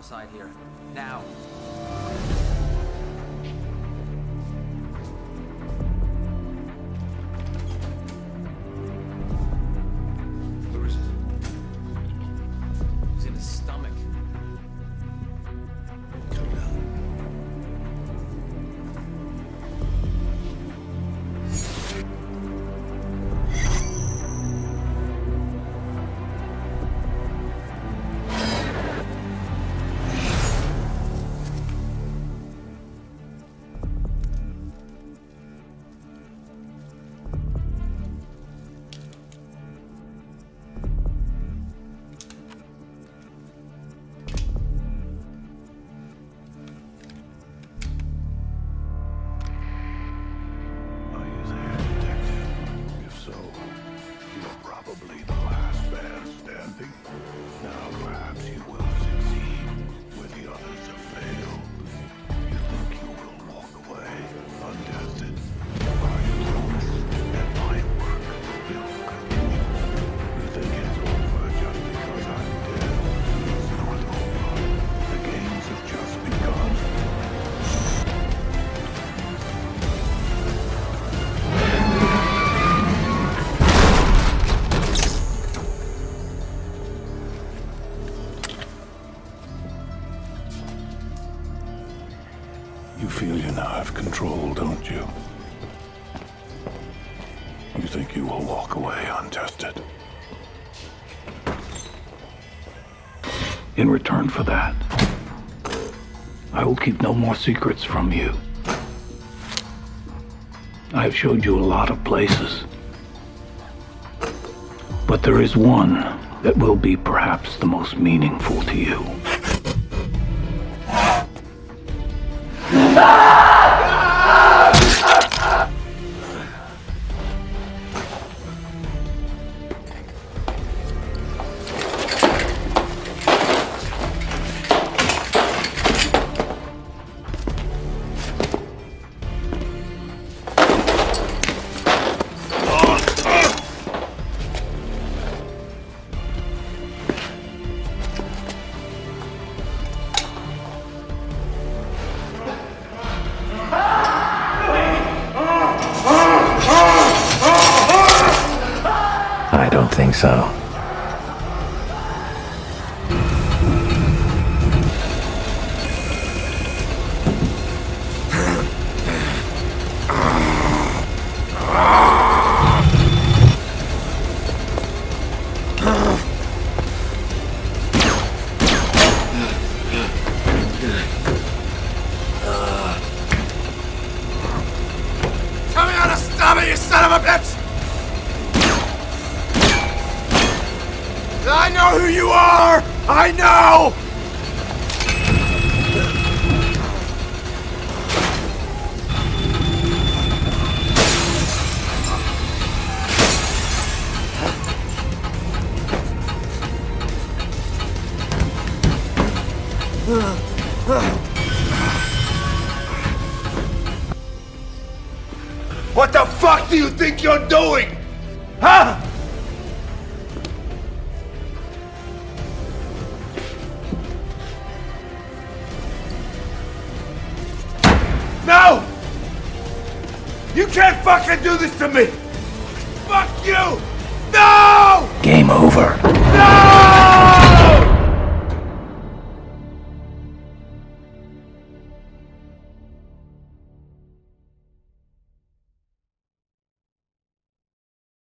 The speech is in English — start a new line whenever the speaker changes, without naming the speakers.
homicide here. Now.
Feel you now have control, don't you? You think you will walk away untested? In return for that, I will keep no more secrets from you. I have showed you a lot of places. But there is one that will be perhaps the most meaningful to you.
I so.
I know who you are! I know! What the fuck do you think you're doing? Huh? You can't fucking do this to me! Fuck you! No!
Game over.